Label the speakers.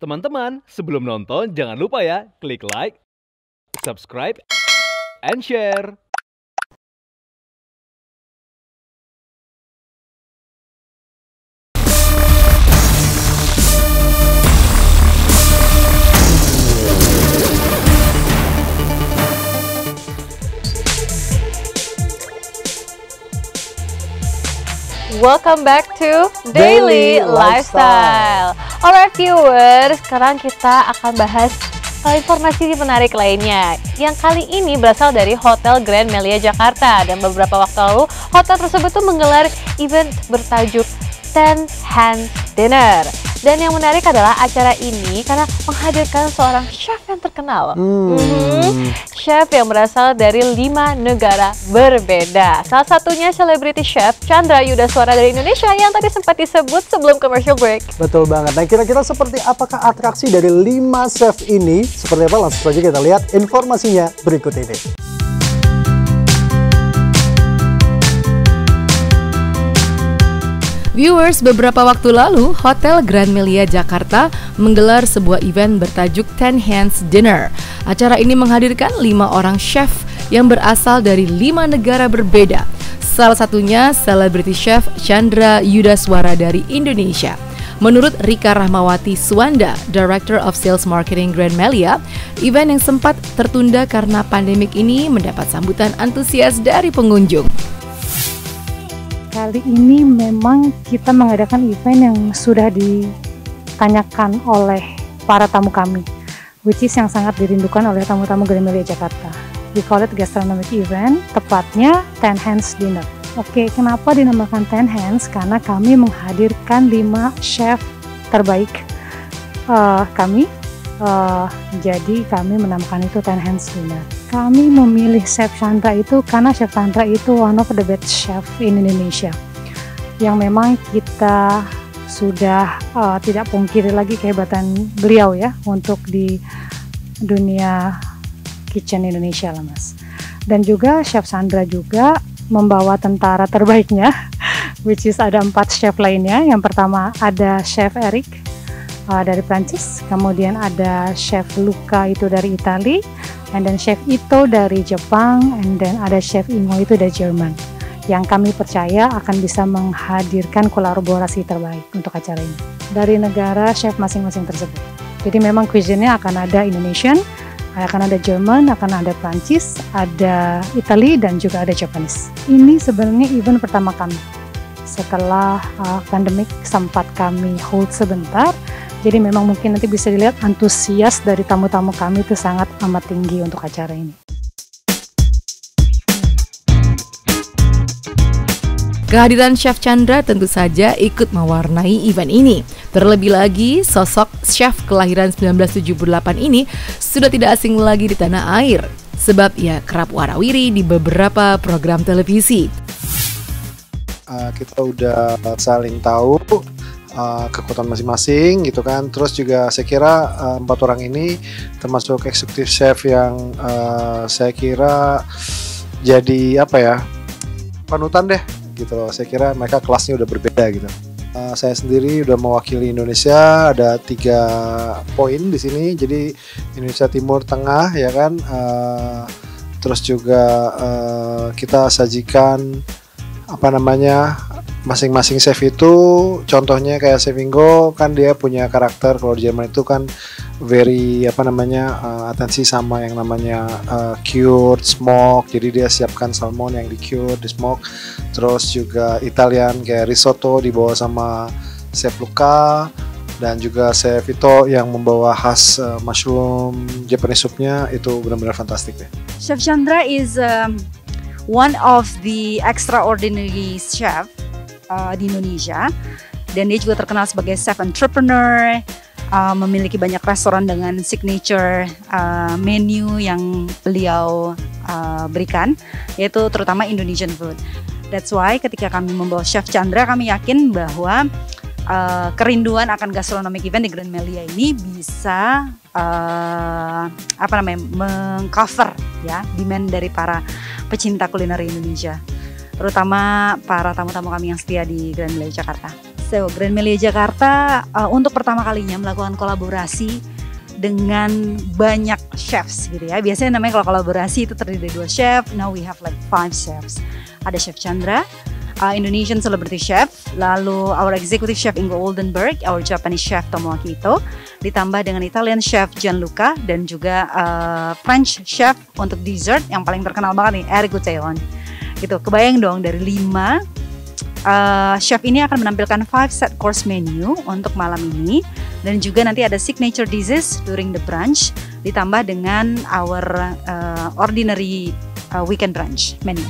Speaker 1: Teman-teman, sebelum nonton jangan lupa ya klik like, subscribe, and share.
Speaker 2: Welcome back to
Speaker 3: Daily
Speaker 2: Daily Lifestyle. Alright viewers, sekarang kita akan bahas informasi menarik lainnya. Yang kali ini berasal dari Hotel Grand Melia Jakarta dan beberapa waktu lalu hotel tersebut tuh menggelar event bertajuk Ten Hands Dinner. Dan yang menarik adalah acara ini karena menghadirkan seorang chef yang terkenal.
Speaker 3: Hmm.
Speaker 2: Mhm. Chef yang berasal dari lima negara berbeda. Salah satunya selebriti chef Chandra Yudaswara dari Indonesia yang tadi sempat disebut sebelum commercial break.
Speaker 3: Betul banget. Nah, kira-kira seperti apakah atraksi dari 5 chef ini? Seperti apa? Langsung saja kita lihat informasinya berikut ini.
Speaker 4: Viewers, beberapa waktu lalu, Hotel Grand Melia Jakarta menggelar sebuah event bertajuk Ten Hands Dinner. Acara ini menghadirkan lima orang chef yang berasal dari lima negara berbeda. Salah satunya selebriti chef Chandra Yudaswara dari Indonesia. Menurut Rika Rahmawati Suwanda, Director of Sales Marketing Grand Melia, event yang sempat tertunda karena pandemik ini mendapat sambutan antusias dari pengunjung.
Speaker 5: Kali ini memang kita mengadakan event yang sudah ditanyakan oleh para tamu kami, which is yang sangat dirindukan oleh tamu-tamu Grand Melia Jakarta. We call it gastronomic event, tepatnya Ten Hands Dinner. Oke, kenapa dinamakan Ten Hands? Karena kami menghadirkan 5 chef terbaik eh, kami. Eh, jadi kami menamakan itu Ten Hands Dinner. Kami memilih Chef Chandra itu karena Chef Chandra itu one of the best chef in Indonesia. Yang memang kita sudah eh, tidak pungkiri lagi kehebatan beliau ya untuk di dunia kitchen Indonesia lah mas. Dan juga Chef Sandra juga membawa tentara terbaiknya, which is ada empat chef lainnya. Yang pertama ada Chef Eric uh, dari Prancis, kemudian ada Chef Luca itu dari Itali, and then Chef Ito dari Jepang, and then ada Chef Ingo itu dari Jerman. Yang kami percaya akan bisa menghadirkan kolaborasi terbaik untuk acara ini dari negara chef masing-masing tersebut. Jadi memang cuisine-nya akan ada Indonesian, akan ada Jerman, akan ada Prancis, ada Italy dan juga ada Japanese. Ini sebenarnya event pertama kami. Setelah uh, pandemik sempat kami hold sebentar, jadi memang mungkin nanti bisa dilihat antusias dari tamu-tamu kami itu sangat amat tinggi untuk acara ini.
Speaker 4: Kehadiran Chef Chandra tentu saja ikut mewarnai event ini. Terlebih lagi, sosok chef kelahiran 1978 ini sudah tidak asing lagi di tanah air. Sebab ia kerap warawiri di beberapa program televisi.
Speaker 3: Uh, kita udah saling tahu uh, kekuatan masing-masing gitu kan. Terus juga saya kira uh, empat orang ini termasuk eksekutif chef yang uh, saya kira jadi apa ya panutan deh gitu loh. Saya kira mereka kelasnya udah berbeda gitu. Uh, saya sendiri udah mewakili Indonesia ada tiga poin di sini. Jadi Indonesia Timur Tengah ya kan. Uh, terus juga uh, kita sajikan apa namanya masing-masing chef itu contohnya kayak Chef Ingo kan dia punya karakter kalau di Jerman itu kan very apa namanya uh, atensi sama yang namanya uh, cured smoke. Jadi dia siapkan salmon yang di cured di smoke terus juga Italian kayak risotto dibawa sama Chef Luca. Dan juga Chef Vito yang membawa khas uh, mushroom Japanese soupnya itu benar-benar fantastik deh.
Speaker 6: Chef Chandra is um, one of the extraordinary chef uh, di Indonesia dan dia juga terkenal sebagai chef entrepreneur uh, memiliki banyak restoran dengan signature uh, menu yang beliau uh, berikan yaitu terutama Indonesian food. That's why ketika kami membawa Chef Chandra kami yakin bahwa uh, kerinduan akan gastronomic event di Grand Melia ini bisa uh, apa namanya mengcover ya demand dari para pecinta kuliner Indonesia terutama para tamu-tamu kami yang setia di Grand Melia Jakarta. So, Grand Melia Jakarta uh, untuk pertama kalinya melakukan kolaborasi dengan banyak chefs gitu ya. Biasanya namanya kalau kolaborasi itu terdiri dari dua chef. Now we have like five chefs. Ada Chef Chandra, uh, Indonesian celebrity chef, lalu our executive chef Ingo Oldenburg, our Japanese chef Tomoaki Ito, ditambah dengan Italian chef Gianluca dan juga uh, French chef untuk dessert yang paling terkenal banget nih Eric Gutellon. Gitu, kebayang dong dari lima uh, chef ini akan menampilkan five set course menu untuk malam ini dan juga nanti ada signature dishes during the brunch ditambah dengan our uh, ordinary uh, weekend brunch menu.